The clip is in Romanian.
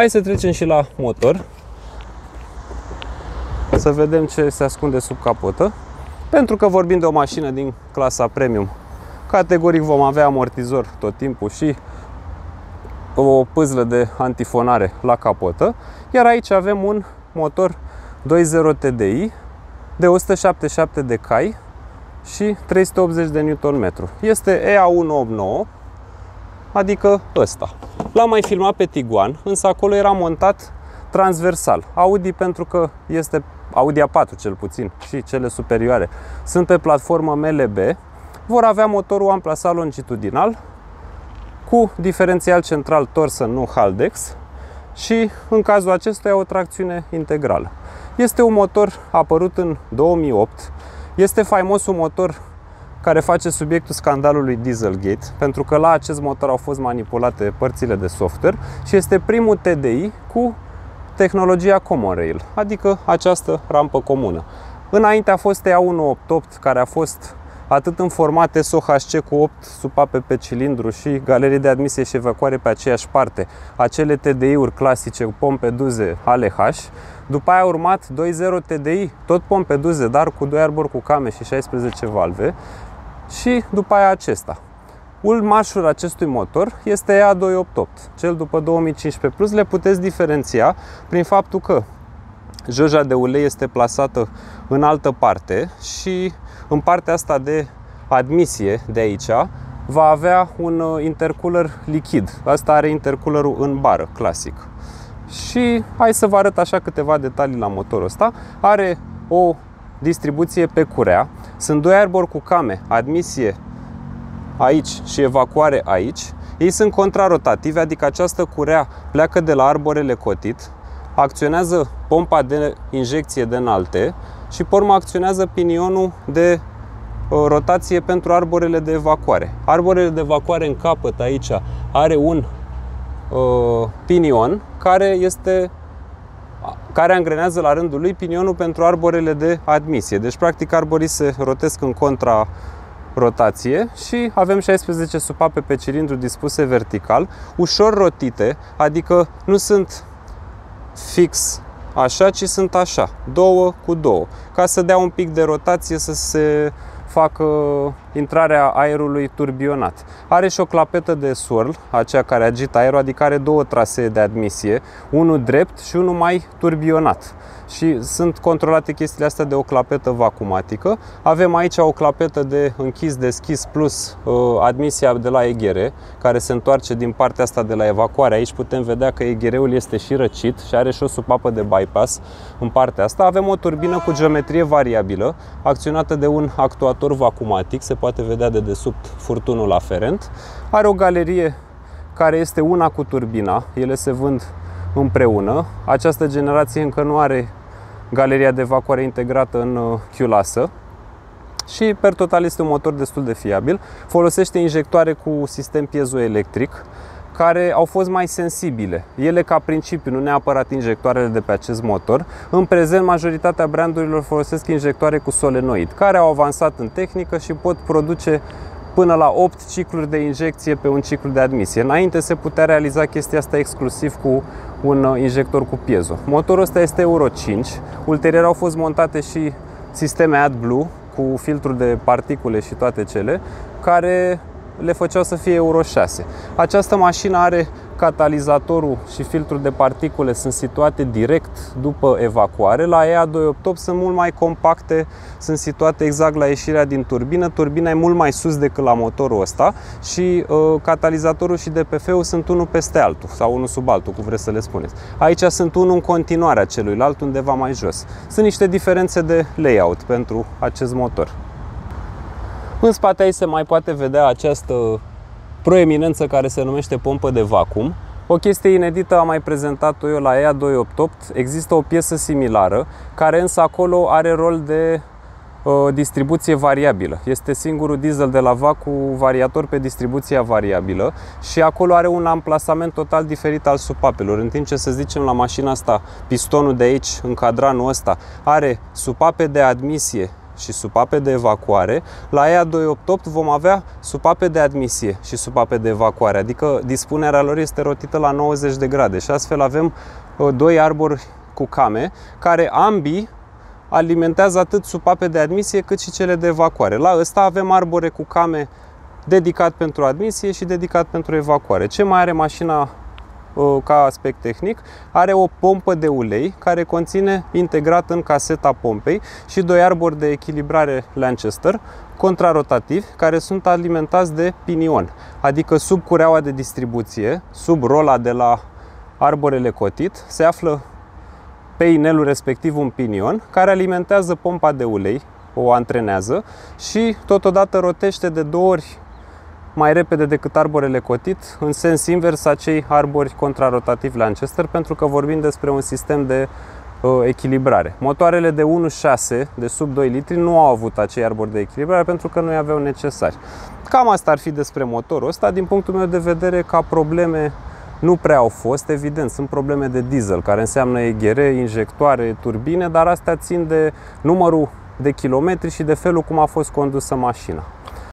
Hai să trecem și la motor. Să vedem ce se ascunde sub capotă. Pentru că vorbim de o mașină din clasa premium, categoric vom avea amortizor tot timpul și o pâzlă de antifonare la capotă. Iar aici avem un motor 2.0 TDI de 177 de cai și 380 de Nm. Este EA189, adică ăsta. L-am mai filmat pe Tiguan, însă acolo era montat transversal. Audi pentru că este Audi A4 cel puțin și cele superioare sunt pe platformă MLB, vor avea motorul amplasat longitudinal cu diferențial central Torsen, nu Haldex și în cazul acestuia o tracțiune integrală. Este un motor apărut în 2008, este faimosul motor care face subiectul scandalului Dieselgate, pentru că la acest motor au fost manipulate părțile de software și este primul TDI cu tehnologia Common Rail, adică această rampă comună. Înainte a fost EA188, care a fost atât în format SOHC cu 8 supape pe cilindru și galerii de admisie și evacuare pe aceeași parte, acele TDI-uri clasice cu pompe duze ale H. După aia a urmat 2.0 TDI, tot pompe duze, dar cu 2 arbori cu came și 16 valve. Și după aia acesta. Ulmașul acestui motor este EA288, cel după 2015 Plus. Le puteți diferenția prin faptul că joja de ulei este plasată în altă parte și în partea asta de admisie de aici va avea un uh, intercooler lichid. Asta are intercoolerul în bară, clasic. Și hai să vă arăt așa câteva detalii la motorul ăsta. Are o distribuție pe curea. Sunt doi arbori cu came, admisie aici și evacuare aici. Ei sunt contrarotative, adică această curea pleacă de la arborele cotit, acționează pompa de injecție de înalte și pe urmă acționează pinionul de uh, rotație pentru arborele de evacuare. Arborele de evacuare în capăt aici are un uh, pinion care este care angrenează la rândul lui pinionul pentru arborele de admisie. Deci, practic, arborii se rotesc în contra rotație și avem 16 supape pe cilindru dispuse vertical, ușor rotite, adică nu sunt fix așa, ci sunt așa, două cu două, ca să dea un pic de rotație să se facă intrarea aerului turbionat. Are și o clapetă de swirl, aceea care agită aerul, adică are două trasee de admisie, unul drept și unul mai turbionat și sunt controlate chestiile astea de o clapetă vacumatică. Avem aici o clapetă de închis-deschis plus uh, admisia de la eghere, care se întoarce din partea asta de la evacuare. Aici putem vedea că eghereul este și răcit și are și o supapă de bypass în partea asta. Avem o turbină cu geometrie variabilă, acționată de un actuator vacumatic, se poate vedea de desubt furtunul aferent. Are o galerie care este una cu turbina, ele se vând împreună. Această generație încă nu are galeria de evacuare integrată în uh, chiulasă și per total este un motor destul de fiabil. Folosește injectoare cu sistem piezoelectric care au fost mai sensibile. Ele ca principiu, nu neapărat injectoarele de pe acest motor. În prezent, majoritatea brandurilor folosesc injectoare cu solenoid, care au avansat în tehnică și pot produce până la 8 cicluri de injecție pe un ciclu de admisie. Înainte se putea realiza chestia asta exclusiv cu un uh, injector cu piezo. Motorul ăsta este Euro 5. Ulterior au fost montate și sisteme AdBlue cu filtru de particule și toate cele, care le făceau să fie Euro 6. Această mașină are catalizatorul și filtrul de particule sunt situate direct după evacuare. La EA288 sunt mult mai compacte, sunt situate exact la ieșirea din turbină. Turbina e mult mai sus decât la motorul ăsta și uh, catalizatorul și DPF-ul sunt unul peste altul sau unul sub altul, cum vreți să le spuneți. Aici sunt unul în continuare a celuilalt, undeva mai jos. Sunt niște diferențe de layout pentru acest motor. În spate aici se mai poate vedea această proeminență care se numește pompă de vacuum. O chestie inedită am mai prezentat-o eu la EA288. Există o piesă similară, care însă acolo are rol de uh, distribuție variabilă. Este singurul diesel de la VAC cu variator pe distribuția variabilă și acolo are un amplasament total diferit al supapelor. În timp ce să zicem la mașina asta, pistonul de aici, în cadranul ăsta, are supape de admisie și supape de evacuare, la EA 288 vom avea supape de admisie și supape de evacuare, adică dispunerea lor este rotită la 90 de grade și astfel avem uh, doi arbori cu came care ambii alimentează atât supape de admisie cât și cele de evacuare. La ăsta avem arbore cu came dedicat pentru admisie și dedicat pentru evacuare. Ce mai are mașina uh, ca aspect tehnic, are o pompă de ulei care conține integrat în caseta pompei și doi arbori de echilibrare Lanchester contrarotativi care sunt alimentați de pinion, adică sub cureaua de distribuție, sub rola de la arborele cotit, se află pe inelul respectiv un pinion care alimentează pompa de ulei, o antrenează și totodată rotește de două ori mai repede decât arborele cotit, în sens invers acei arbori contrarotativi Lanchester, pentru că vorbim despre un sistem de uh, echilibrare. Motoarele de 1.6 de sub 2 litri nu au avut acei arbori de echilibrare pentru că nu aveau necesari. Cam asta ar fi despre motorul ăsta. Din punctul meu de vedere, ca probleme nu prea au fost, evident, sunt probleme de diesel, care înseamnă EGR, injectoare, turbine, dar astea țin de numărul de kilometri și de felul cum a fost condusă mașina.